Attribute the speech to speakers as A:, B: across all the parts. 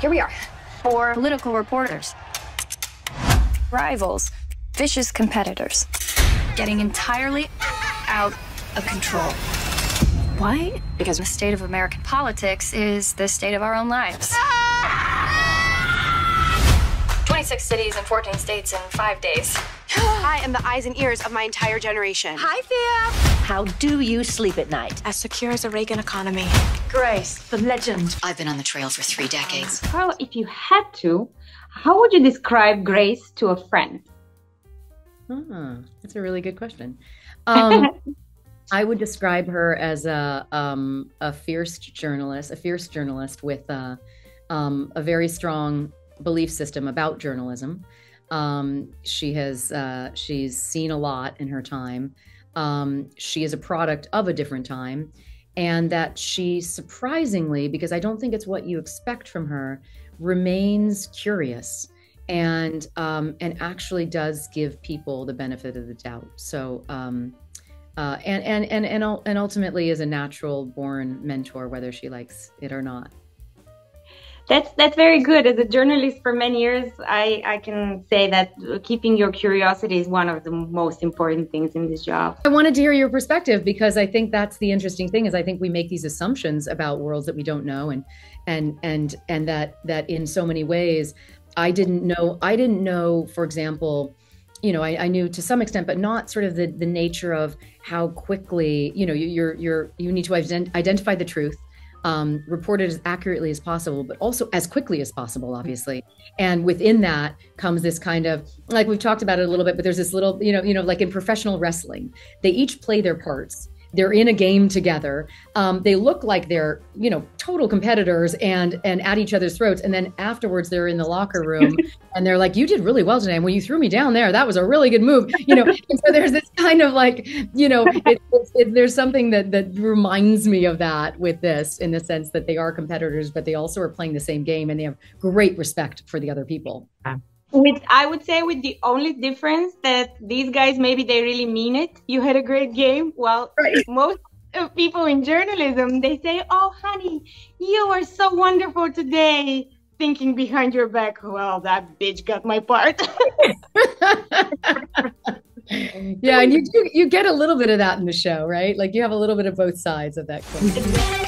A: Here we are. Four political reporters. Rivals. Vicious competitors. Getting entirely out of control. Why? Because the state of American politics is the state of our own lives. 26 cities and 14 states in five days.
B: I am the eyes and ears of my entire generation.
C: Hi, Thea. How do you sleep at night?
B: As secure as a Reagan economy.
C: Grace, the legend.
D: I've been on the trail for three decades.
E: Carla, if you had to, how would you describe Grace to a friend?
F: Ah, that's a really good question. Um, I would describe her as a um, a fierce journalist, a fierce journalist with a, um, a very strong belief system about journalism. Um, she has uh, she's seen a lot in her time. Um, she is a product of a different time, and that she surprisingly, because I don't think it's what you expect from her, remains curious and um, and actually does give people the benefit of the doubt. So um, uh, and and and and and ultimately is a natural born mentor, whether she likes it or not.
E: That's that's very good. As a journalist for many years, I I can say that keeping your curiosity is one of the most important things in this job.
F: I wanted to hear your perspective because I think that's the interesting thing is I think we make these assumptions about worlds that we don't know and and and and that that in so many ways I didn't know I didn't know for example you know, I, I, knew to some extent, but not sort of the, the nature of how quickly, you know, you're, you're, you need to ident- identify the truth, um, report it as accurately as possible, but also as quickly as possible, obviously. And within that comes this kind of, like we've talked about it a little bit, but there's this little, you know, you know, like in professional wrestling, they each play their parts they're in a game together. Um, they look like they're, you know, total competitors and and at each other's throats. And then afterwards, they're in the locker room and they're like, "You did really well today. And when you threw me down there, that was a really good move." You know. and so there's this kind of like, you know, it, it, it, there's something that that reminds me of that with this, in the sense that they are competitors, but they also are playing the same game and they have great respect for the other people.
E: Yeah with I would say with the only difference that these guys maybe they really mean it. You had a great game. Well, right. most of people in journalism they say, "Oh, honey, you were so wonderful today." Thinking behind your back, well, that bitch got my part.
F: yeah, and you do, you get a little bit of that in the show, right? Like you have a little bit of both sides of that coin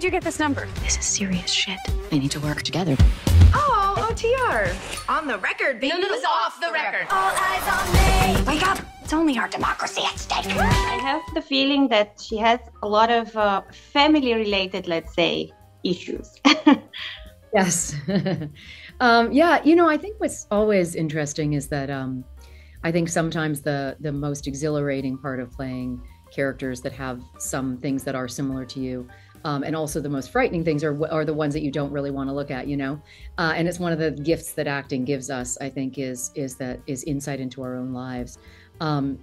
A: did you get this number?
D: This is serious shit. They need to work together.
C: Oh, OTR. On the record, baby.
A: No, no, no, off the record. All eyes on me. Wake up. It's only our democracy at stake.
E: I have the feeling that she has a lot of uh, family related, let's say, issues.
F: yes. um, yeah, you know, I think what's always interesting is that um, I think sometimes the the most exhilarating part of playing characters that have some things that are similar to you. Um, and also the most frightening things are are the ones that you don't really want to look at you know? Uh, and it's one of the gifts that acting gives us i think is is that is insight into our own lives. Um,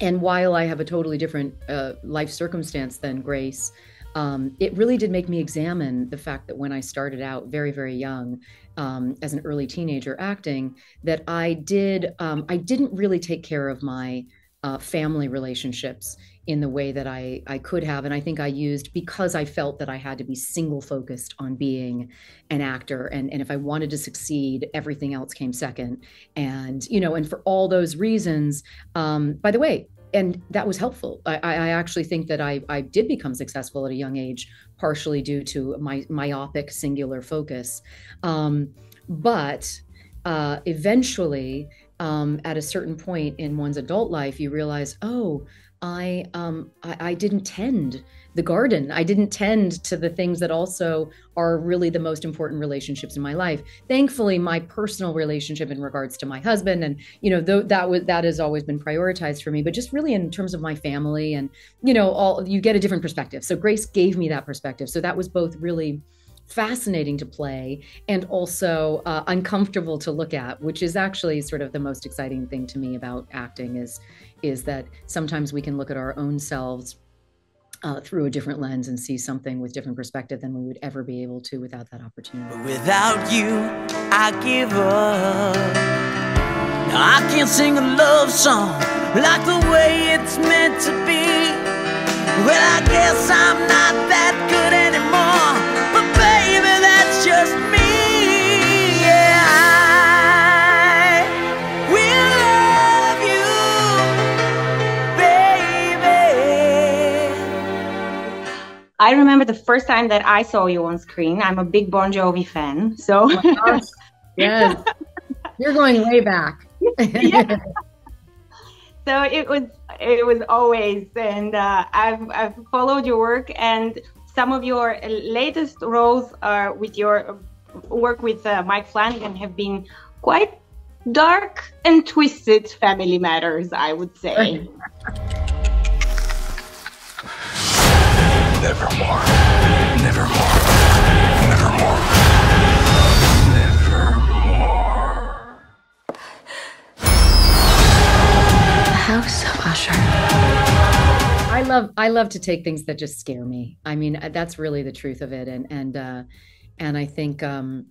F: and while i have a totally different uh, life circumstance than grace um, it really did make me examine the fact that when I started out very, very young, um, as an early teenager acting, that I did um, I didn't really take care of my uh, family relationships in the way that I, I could have. And I think I used because I felt that I had to be single focused on being an actor. And, and if I wanted to succeed, everything else came second. And, you know, and for all those reasons, um, by the way, and that was helpful. I, I actually think that I, I did become successful at a young age, partially due to my myopic singular focus. Um, but uh, eventually, um, at a certain point in one's adult life, you realize, oh, I, um, I, I didn't tend the garden. I didn't tend to the things that also are really the most important relationships in my life. Thankfully, my personal relationship in regards to my husband and you know th- that was that has always been prioritized for me. But just really in terms of my family and you know all you get a different perspective. So Grace gave me that perspective. So that was both really fascinating to play and also uh, uncomfortable to look at which is actually sort of the most exciting thing to me about acting is is that sometimes we can look at our own selves uh, through a different lens and see something with different perspective than we would ever be able to without that opportunity.
G: Without you, I give up. I can't sing a love song like the way it's meant to be. Well, I guess I'm not that
E: I remember the first time that I saw you on screen. I'm a big Bon Jovi fan, so
F: Oh yes, you're going way back.
E: Yeah. so it was it was always, and uh, I've I've followed your work, and some of your latest roles are with your work with uh, Mike Flanagan have been quite dark and twisted family matters, I would say.
H: Nevermore. Nevermore. Nevermore. Nevermore.
D: The House of Usher.
F: I love I love to take things that just scare me. I mean, that's really the truth of it, and and uh, and I think um,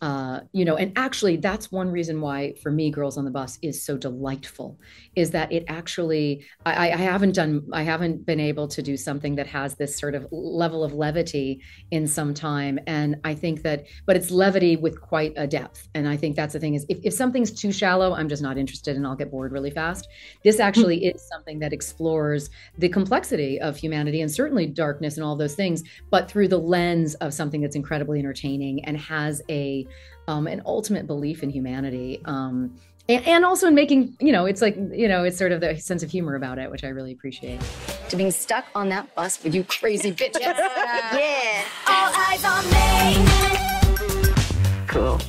F: uh, you know, and actually, that's one reason why, for me, Girls on the Bus is so delightful. Is that it actually? I, I haven't done, I haven't been able to do something that has this sort of level of levity in some time, and I think that, but it's levity with quite a depth, and I think that's the thing is, if, if something's too shallow, I'm just not interested, and I'll get bored really fast. This actually is something that explores the complexity of humanity and certainly darkness and all those things, but through the lens of something that's incredibly entertaining and has a um, an ultimate belief in humanity. Um, and, and also in making, you know, it's like, you know, it's sort of the sense of humor about it, which I really appreciate.
D: To being stuck on that bus with you crazy bitches.
C: Yeah.
I: All eyes on me.
C: Cool.